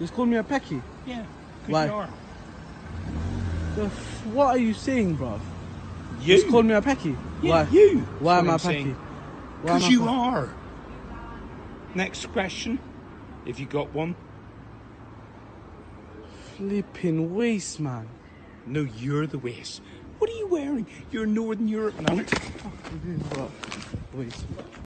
Just called me a pecky. Yeah. 'cause Why? You are. What are you saying, bruv? You. Just called me a pecky. Yeah, Why? you. Why am I pecky? Because you are. Next question, if you got one. Flipping waste, man. No, you're the waste. What are you wearing? You're Northern Europe now. I'm.